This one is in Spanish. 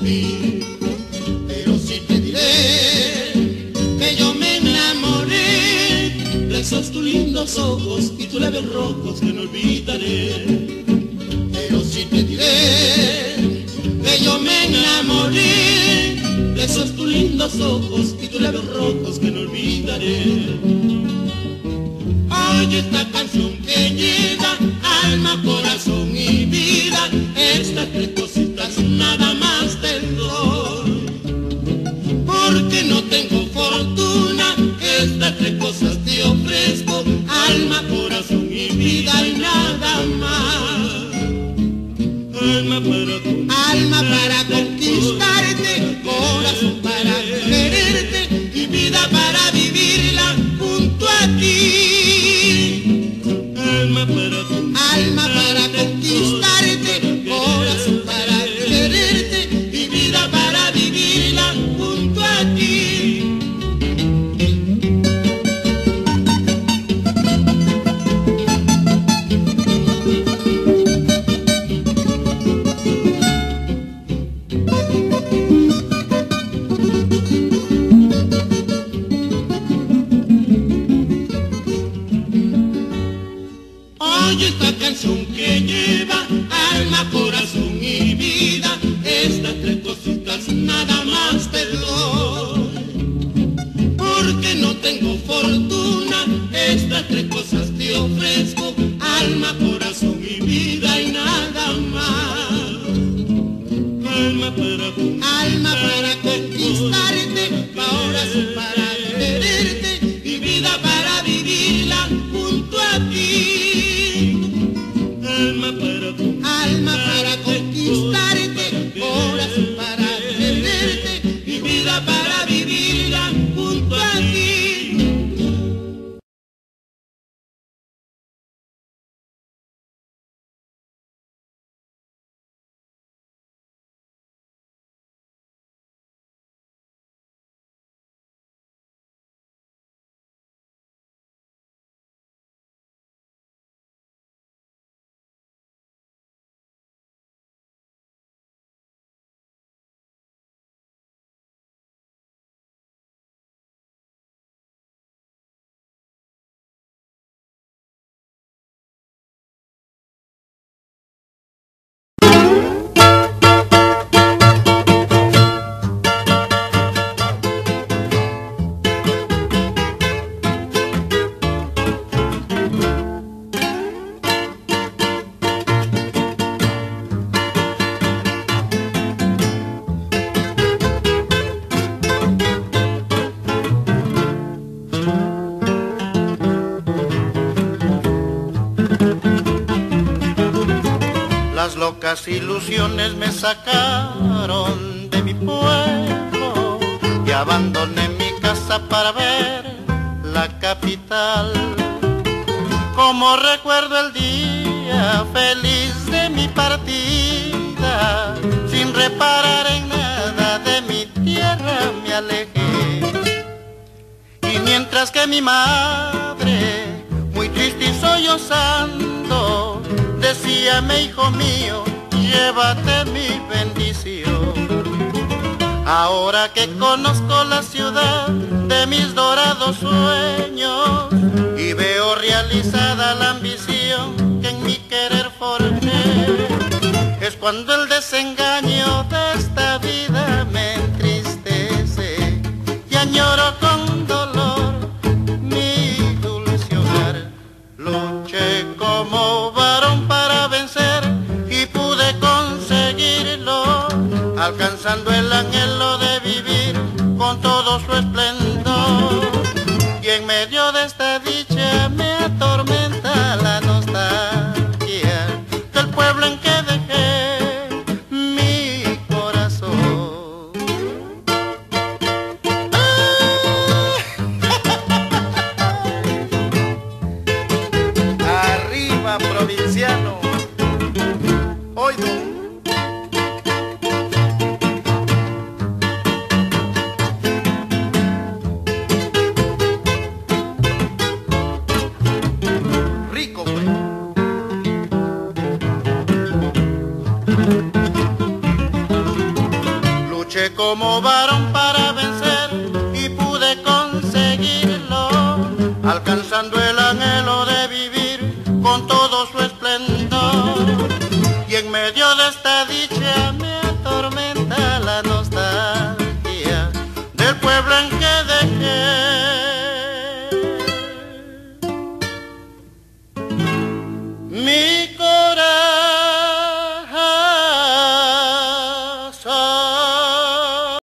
mí. Pero sí te diré que yo me enamoré de esos tus lindos ojos y tus labios rojos que no olvidaré. Pero sí te diré que yo me enamoré de esos tus lindos ojos y tus labios rojos que no olvidaré. Oye esta canción que llega, Alma para, conquistarte, corazón para quererte y vida para vivirla junto a ti. Las locas ilusiones me sacaron de mi pueblo y abandoné mi casa para ver la capital. Como recuerdo el día feliz de mi partida, sin reparar mientras que mi madre, muy triste y sollozando, decíame, hijo mío, llévate mi bendición. Ahora que conozco la ciudad de mis dorados sueños y veo realizada la ambición que en mi querer forjé, es cuando el desengaño de esta el anhelo de vivir con todo su esplendor. Y en medio de esta dicha me como varón para vencer y pude conseguirlo, alcanzando el anhelo de vivir con todo su esplendor. Y en medio